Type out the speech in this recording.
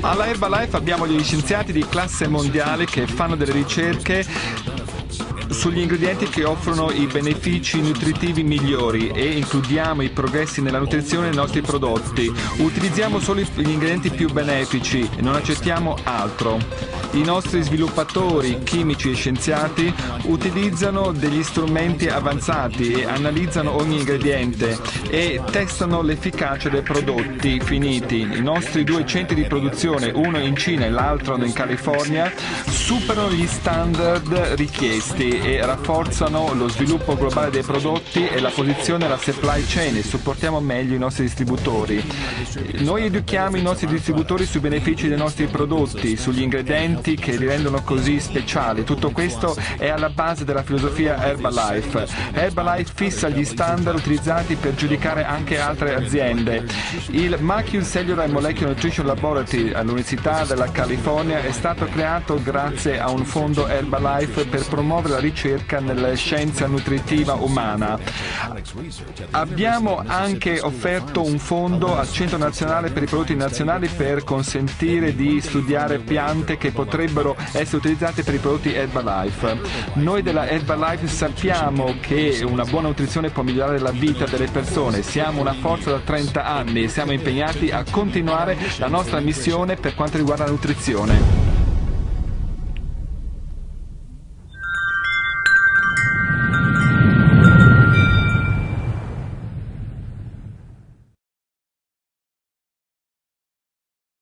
Alla Herbalife abbiamo gli scienziati di classe mondiale che fanno delle ricerche sugli ingredienti che offrono i benefici nutritivi migliori e includiamo i progressi nella nutrizione nei nostri prodotti. Utilizziamo solo gli ingredienti più benefici e non accettiamo altro. I nostri sviluppatori chimici e scienziati utilizzano degli strumenti avanzati e analizzano ogni ingrediente e testano l'efficacia dei prodotti finiti. I nostri due centri di produzione, uno in Cina e l'altro in California, superano gli standard richiesti e rafforzano lo sviluppo globale dei prodotti e la posizione alla supply chain e supportiamo meglio i nostri distributori. Noi educhiamo i nostri distributori sui benefici dei nostri prodotti, sugli ingredienti che li rendono così speciali. Tutto questo è alla base della filosofia Herbalife. Herbalife fissa gli standard utilizzati per giudicare anche altre aziende. Il Macule Cellular Molecular Nutrition Laboratory all'Università della California è stato creato grazie a un fondo Herbalife per promuovere la ricerca nella scienza nutritiva umana. Abbiamo anche offerto un fondo al Centro Nazionale per i Prodotti Nazionali per consentire di studiare piante che potrebbero essere utilizzate per i prodotti Herbalife. Noi della Herbalife sappiamo che una buona nutrizione può migliorare la vita delle persone, siamo una forza da 30 anni e siamo impegnati a continuare la nostra missione per quanto riguarda la nutrizione.